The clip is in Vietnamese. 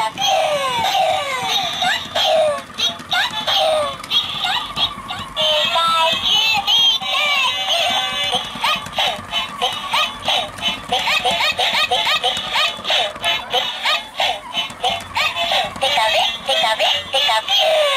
Take a bit, take a bit.